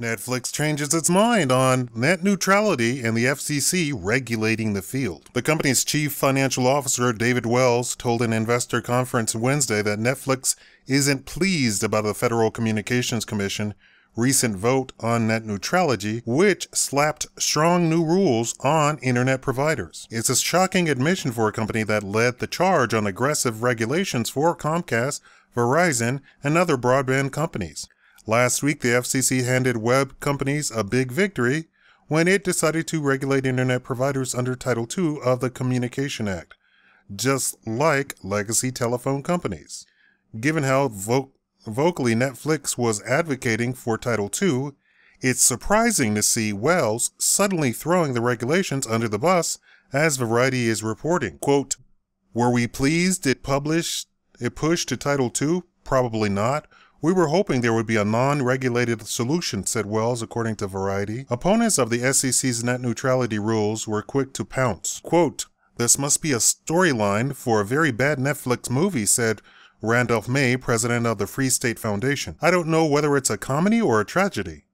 Netflix changes its mind on net neutrality and the FCC regulating the field. The company's chief financial officer, David Wells, told an investor conference Wednesday that Netflix isn't pleased about the Federal Communications Commission recent vote on net neutrality, which slapped strong new rules on internet providers. It's a shocking admission for a company that led the charge on aggressive regulations for Comcast, Verizon, and other broadband companies. Last week, the FCC handed web companies a big victory when it decided to regulate internet providers under Title II of the Communication Act, just like legacy telephone companies. Given how vo- vocally Netflix was advocating for Title II, it's surprising to see Wells suddenly throwing the regulations under the bus, as Variety is reporting. Quote, Were we pleased it published it pushed to Title II? Probably not. We were hoping there would be a non regulated solution, said Wells, according to Variety. Opponents of the FCC's net neutrality rules were quick to pounce. Quote, This must be a storyline for a very bad Netflix movie, said Randolph May, president of the Free State Foundation. I don't know whether it's a comedy or a tragedy.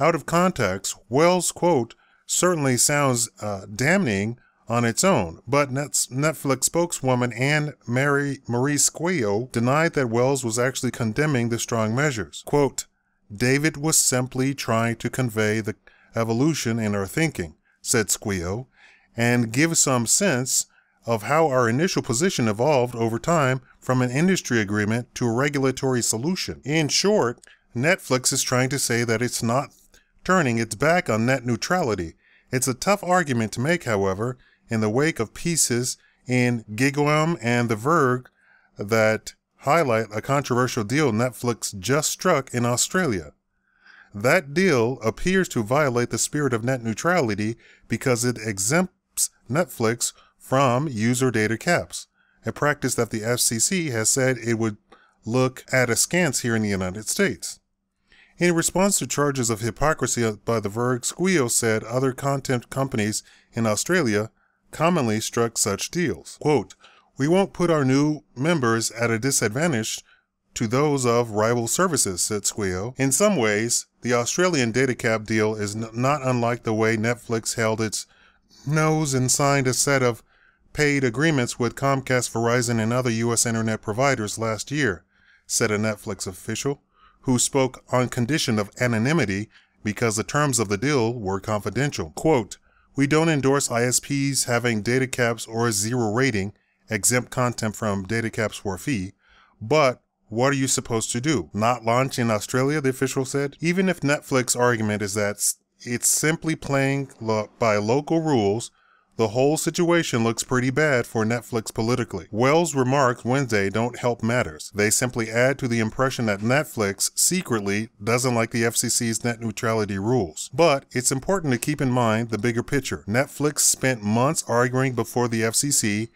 Out of context, Wells' quote certainly sounds uh, damning on its own, but Netflix spokeswoman Anne Mary Marie Squeo denied that Wells was actually condemning the strong measures. Quote, David was simply trying to convey the evolution in our thinking, said Squeo, and give some sense of how our initial position evolved over time from an industry agreement to a regulatory solution. In short, Netflix is trying to say that it's not turning its back on net neutrality. It's a tough argument to make, however, in the wake of pieces in Gigaom and The Verge that highlight a controversial deal Netflix just struck in Australia. That deal appears to violate the spirit of net neutrality because it exempts Netflix from user data caps, a practice that the FCC has said it would look at askance here in the United States. In response to charges of hypocrisy by The Verge, Squeo said other content companies in Australia commonly struck such deals. Quote, we won't put our new members at a disadvantage to those of rival services, said Squeo. In some ways, the Australian data cap deal is not unlike the way Netflix held its nose and signed a set of paid agreements with Comcast, Verizon, and other U.S. internet providers last year, said a Netflix official, who spoke on condition of anonymity because the terms of the deal were confidential. Quote, we don't endorse ISPs having data caps or zero rating, exempt content from data caps for a fee, but what are you supposed to do? Not launch in Australia, the official said? Even if Netflix argument is that it's simply playing by local rules, the whole situation looks pretty bad for Netflix politically. Wells' remarks Wednesday don't help matters. They simply add to the impression that Netflix secretly doesn't like the FCC's net neutrality rules. But it's important to keep in mind the bigger picture. Netflix spent months arguing before the FCC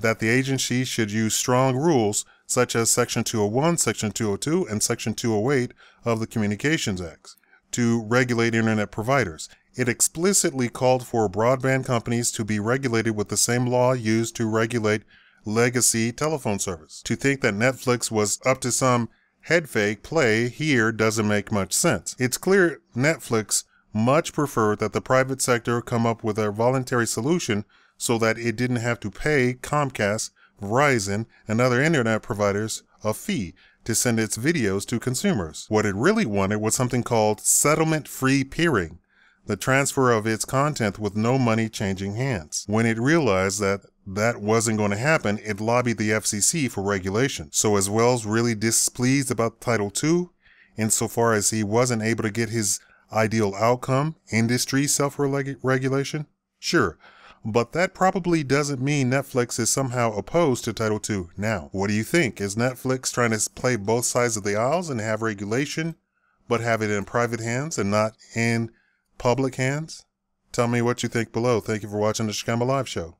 that the agency should use strong rules such as Section 201, Section 202, and Section 208 of the Communications Act to regulate internet providers. It explicitly called for broadband companies to be regulated with the same law used to regulate legacy telephone service. To think that Netflix was up to some head fake play here doesn't make much sense. It's clear Netflix much preferred that the private sector come up with a voluntary solution so that it didn't have to pay Comcast, Verizon, and other internet providers a fee to send its videos to consumers. What it really wanted was something called settlement free peering, the transfer of its content with no money changing hands. When it realized that that wasn't going to happen, it lobbied the FCC for regulation. So as Wells really displeased about Title II, insofar as he wasn't able to get his ideal outcome, industry self-regulation? Sure, but that probably doesn't mean Netflix is somehow opposed to Title II now. What do you think? Is Netflix trying to play both sides of the aisles and have regulation, but have it in private hands and not in public hands? Tell me what you think below. Thank you for watching the Shakaama Live Show.